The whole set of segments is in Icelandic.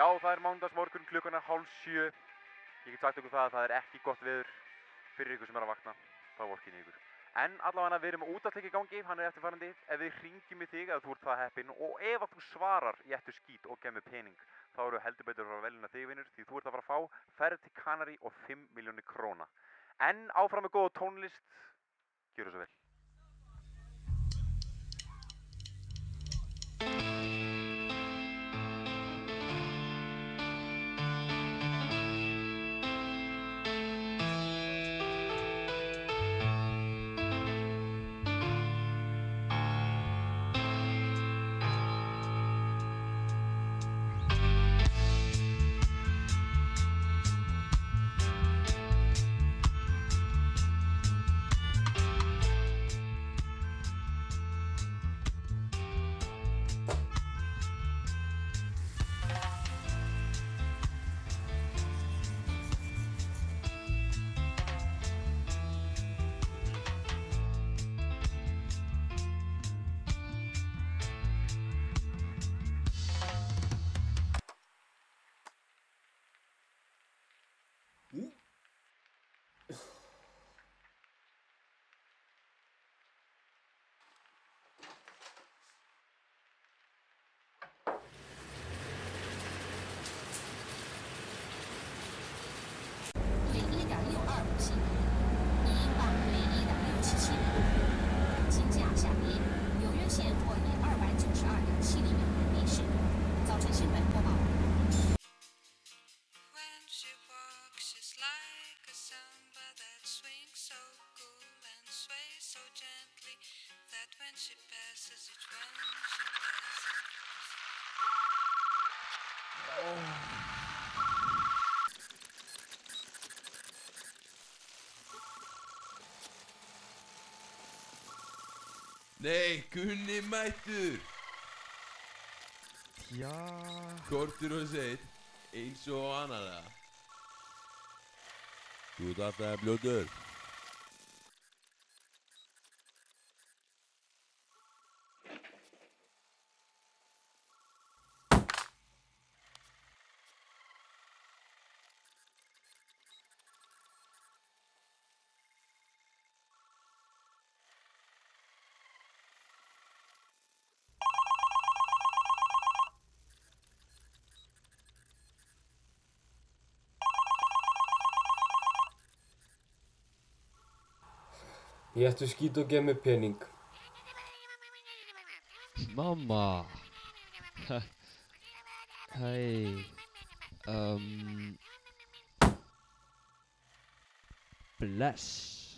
Já, það er mándagsmorgun klukkan er hálf sjö. Ég get sagt ykkur það að það er ekki gott veður fyrir ykkur sem er að vakna. Þá vorkinni ykkur. En allavega við erum útatekki í gangi, hann er eftirfarandi. Ef við hringjum í þig að þú ert það heppinn og ef að þú svarar í ettu skít og gemur pening, þá eru heldur betur að að velina þig vinnur því þú ert að fara að fá ferð til Kanari og 5 miljónir króna. En áfram með góða tónlist, gjöru svo vel. so gently that when she passes it when she passes. Oh. Nee, kun in mij tuur. Ja. Korte rozet. Eén zo anala. Doe dat bij bloedeur. Ég ættu skít og gef mér pening. mamma Hæ um, Bless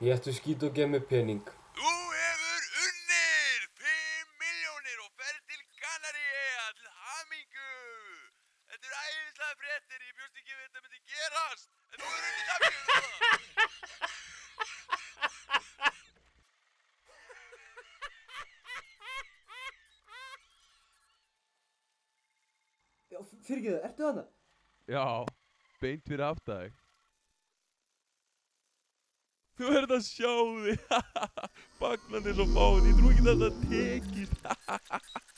Ég ætti skít og gef mér pening. Þú hefur unnið 5 miljónir og ferð til Kanaríeja til hamingu. Þetta eru æðislega fréttir, ég bjóst ekki við þetta myndi gerast. En þú hefur unnið. Já, fyrirgeðu, ertu þarna? Já, beint fyrir aftæg. Þú verður að sjá þig. Bagnan er svo fáin, ég trú ekki þetta tekist.